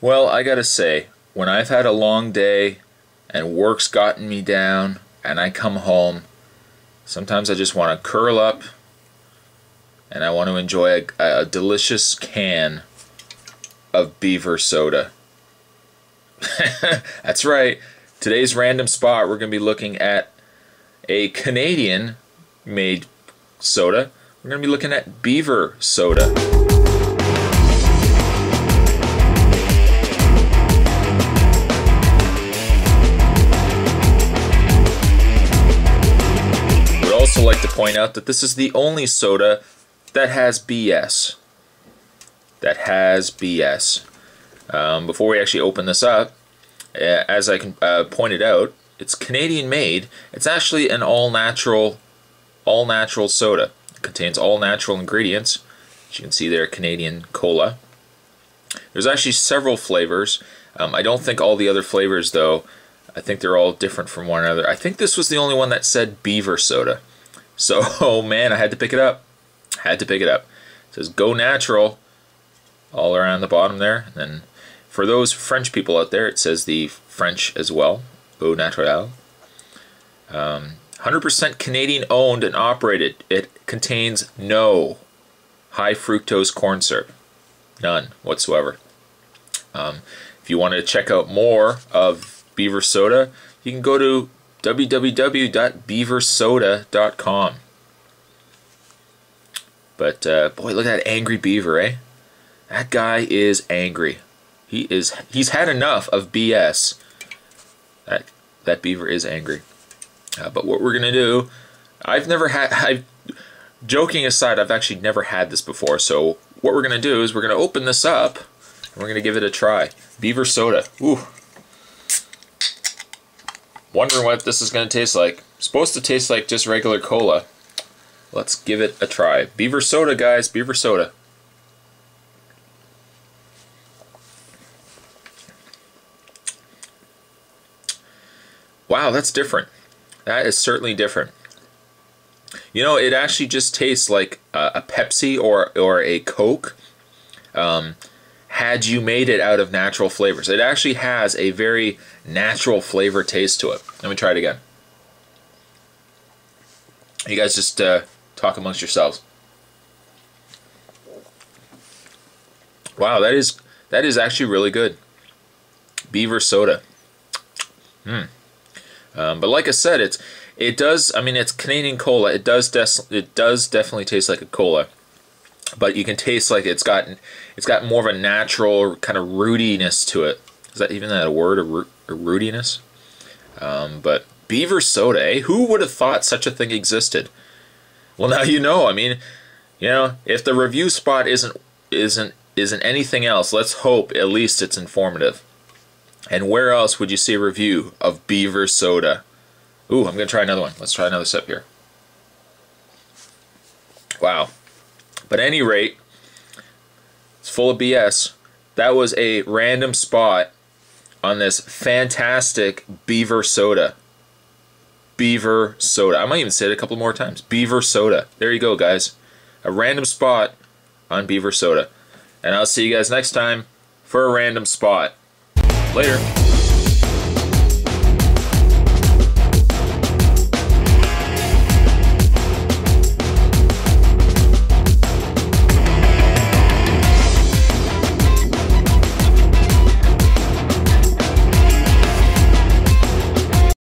Well, I gotta say, when I've had a long day and work's gotten me down and I come home, sometimes I just want to curl up and I want to enjoy a, a delicious can of beaver soda. That's right. Today's random spot, we're going to be looking at a Canadian made soda. We're going to be looking at beaver soda. Like to point out that this is the only soda that has BS. That has BS. Um, before we actually open this up, uh, as I can, uh, pointed out, it's Canadian made. It's actually an all natural, all natural soda. It contains all natural ingredients. As you can see there, Canadian cola. There's actually several flavors. Um, I don't think all the other flavors, though, I think they're all different from one another. I think this was the only one that said beaver soda. So, oh man, I had to pick it up. Had to pick it up. It says go natural all around the bottom there. And then for those French people out there, it says the French as well. Au naturel. 100% um, Canadian owned and operated. It contains no high fructose corn syrup. None whatsoever. Um, if you want to check out more of Beaver Soda, you can go to www.beaversoda.com. But uh, boy, look at that angry beaver, eh? That guy is angry. He is. He's had enough of BS. That that beaver is angry. Uh, but what we're gonna do, I've never had. I've joking aside, I've actually never had this before. So what we're gonna do is we're gonna open this up and we're gonna give it a try. Beaver soda. Ooh. Wondering what this is gonna taste like. supposed to taste like just regular cola. Let's give it a try. Beaver soda, guys. Beaver soda. Wow, that's different. That is certainly different. You know, it actually just tastes like a, a Pepsi or or a Coke. Um, had you made it out of natural flavors, it actually has a very natural flavor taste to it. Let me try it again. You guys just uh, talk amongst yourselves. Wow, that is that is actually really good. Beaver soda. Hmm. Um, but like I said, it's it does. I mean, it's Canadian cola. It does des- it does definitely taste like a cola, but you can taste like it's got it's got more of a natural kind of rootiness to it. Is that even that a word? A, root, a rootiness? Um, but beaver soda. Eh? Who would have thought such a thing existed? Well, now you know. I mean, you know, if the review spot isn't isn't isn't anything else, let's hope at least it's informative. And where else would you see a review of Beaver Soda? Ooh, I'm to try another one. Let's try another sip here. Wow. But at any rate, it's full of BS. That was a random spot on this fantastic Beaver Soda. Beaver Soda. I might even say it a couple more times. Beaver Soda. There you go, guys. A random spot on Beaver Soda. And I'll see you guys next time for a random spot. Later.